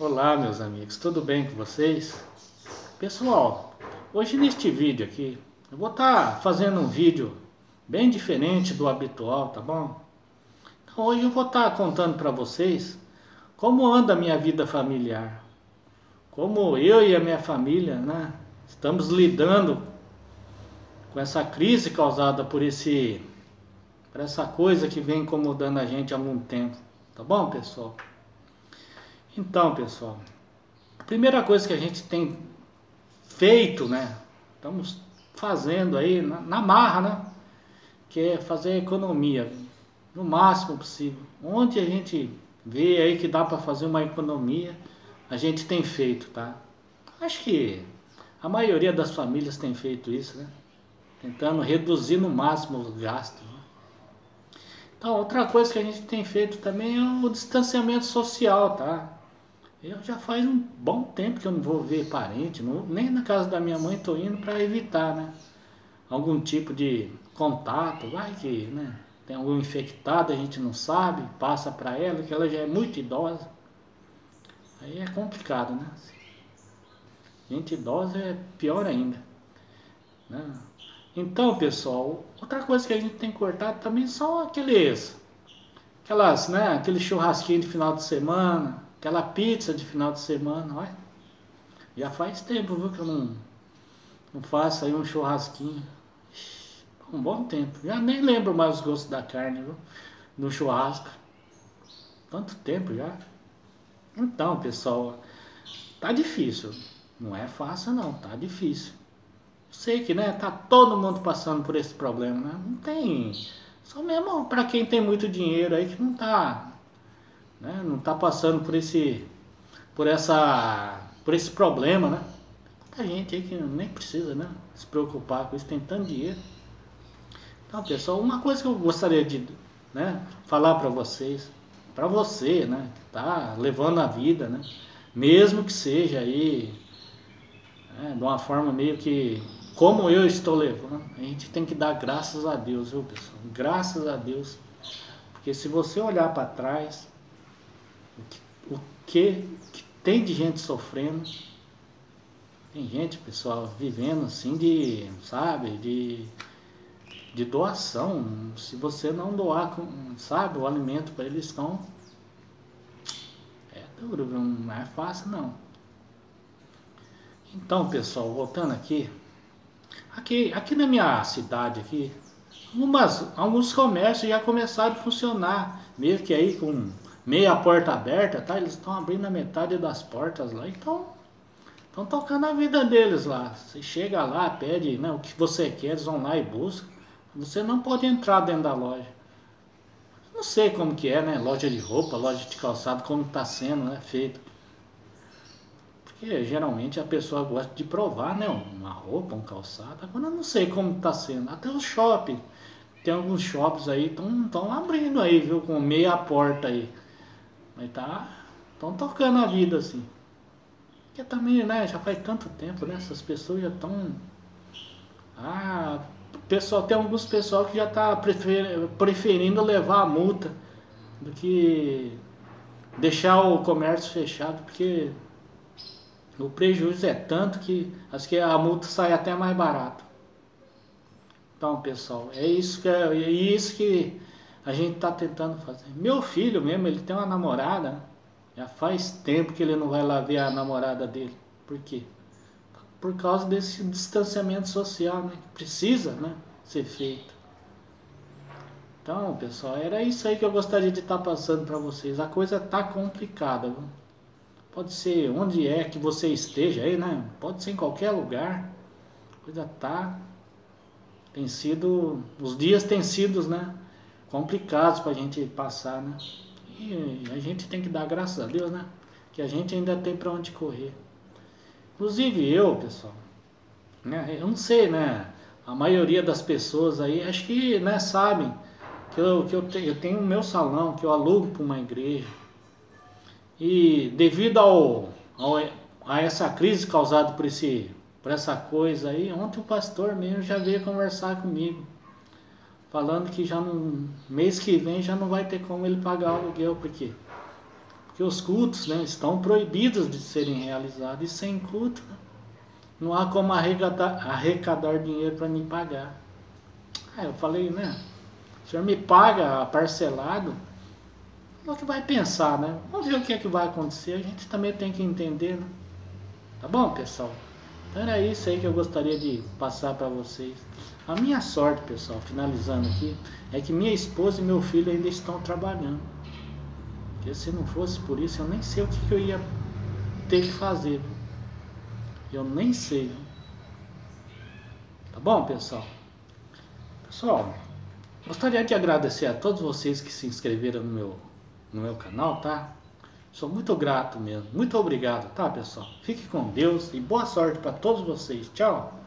Olá meus amigos, tudo bem com vocês? Pessoal, hoje neste vídeo aqui, eu vou estar tá fazendo um vídeo bem diferente do habitual, tá bom? Então hoje eu vou estar tá contando para vocês como anda a minha vida familiar. Como eu e a minha família, né, estamos lidando com essa crise causada por esse por essa coisa que vem incomodando a gente há algum tempo. Tá bom, pessoal? Então, pessoal, a primeira coisa que a gente tem feito, né? Estamos fazendo aí na, na marra, né? Que é fazer economia no máximo possível. Onde a gente vê aí que dá para fazer uma economia, a gente tem feito, tá? Acho que a maioria das famílias tem feito isso, né? Tentando reduzir no máximo os gastos. Né? Então, outra coisa que a gente tem feito também é o distanciamento social, tá? Eu já faz um bom tempo que eu não vou ver parente, não, nem na casa da minha mãe estou indo para evitar, né? Algum tipo de contato, vai que, né? Tem algum infectado, a gente não sabe, passa para ela, que ela já é muito idosa. Aí é complicado, né? Gente idosa é pior ainda. Né? Então, pessoal, outra coisa que a gente tem cortado também são aqueles, aquelas, né, aquele churrasquinho de final de semana, Aquela pizza de final de semana, olha. Já faz tempo, viu, que eu não, não faço aí um churrasquinho. Um bom tempo. Já nem lembro mais os gostos da carne, viu? No churrasco. Tanto tempo já. Então, pessoal, tá difícil. Não é fácil não, tá difícil. Sei que, né, tá todo mundo passando por esse problema, né? Não tem... Só mesmo para quem tem muito dinheiro aí que não tá né? não está passando por esse, por essa, por esse problema, né? Muita gente aí que nem precisa, né? Se preocupar com isso, tem tanto dinheiro. Então, pessoal, uma coisa que eu gostaria de, né, falar para vocês, para você, né, que tá levando a vida, né, mesmo que seja aí, né, de uma forma meio que como eu estou levando, a gente tem que dar graças a Deus, viu, pessoal? Graças a Deus. Porque se você olhar para trás, o que, que tem de gente sofrendo. Tem gente, pessoal, vivendo assim de, sabe, de, de doação. Se você não doar, sabe, o alimento para eles estão. É duro, não é fácil não. Então, pessoal, voltando aqui. Aqui, aqui na minha cidade aqui, algumas, alguns comércios já começaram a funcionar, meio que aí com meia porta aberta, tá? Eles estão abrindo a metade das portas lá, então estão tocando a vida deles lá. Você chega lá, pede né, o que você quer, eles vão lá e buscam. Você não pode entrar dentro da loja. Não sei como que é, né? Loja de roupa, loja de calçado, como está sendo né, feito. Porque geralmente a pessoa gosta de provar, né? Uma roupa, um calçado. Agora eu não sei como está sendo. Até o shopping. Tem alguns shops aí, estão abrindo aí, viu? Com meia porta aí. Mas tá. Estão tocando a vida assim. Porque também, né? Já faz tanto tempo, né? Essas pessoas já estão. Ah, pessoal, tem alguns pessoal que já tá prefer, preferindo levar a multa do que deixar o comércio fechado, porque o prejuízo é tanto que acho que a multa sai até mais barato. Então, pessoal, é isso que é, é isso que a gente está tentando fazer. Meu filho mesmo, ele tem uma namorada, já faz tempo que ele não vai lá ver a namorada dele. Por quê? Por causa desse distanciamento social, né? Precisa, né? Ser feito. Então, pessoal, era isso aí que eu gostaria de estar tá passando para vocês. A coisa tá complicada? Pode ser onde é que você esteja aí, né? Pode ser em qualquer lugar. A coisa tá tem sido os dias têm sido, né? Complicados para a gente passar, né? E a gente tem que dar graças a Deus, né? Que a gente ainda tem para onde correr. Inclusive eu, pessoal, né? Eu não sei, né? A maioria das pessoas aí, acho que, né, sabem que eu, que eu, tenho, eu tenho o meu salão, que eu alugo para uma igreja. E devido ao, ao, a essa crise causada por, esse, por essa coisa aí, ontem o pastor mesmo já veio conversar comigo falando que já no mês que vem já não vai ter como ele pagar o aluguel, por quê? Porque os cultos né, estão proibidos de serem realizados. E sem culto, não há como arrecadar, arrecadar dinheiro para me pagar. Aí eu falei, né? O senhor me paga parcelado, o que vai pensar, né? Vamos ver o que é que vai acontecer. A gente também tem que entender, né? Tá bom, pessoal? Então era isso aí que eu gostaria de passar para vocês. A minha sorte, pessoal, finalizando aqui, é que minha esposa e meu filho ainda estão trabalhando. Porque se não fosse por isso, eu nem sei o que, que eu ia ter que fazer. Eu nem sei. Tá bom, pessoal? Pessoal, gostaria de agradecer a todos vocês que se inscreveram no meu, no meu canal, tá? Sou muito grato mesmo. Muito obrigado, tá, pessoal? Fique com Deus e boa sorte para todos vocês. Tchau.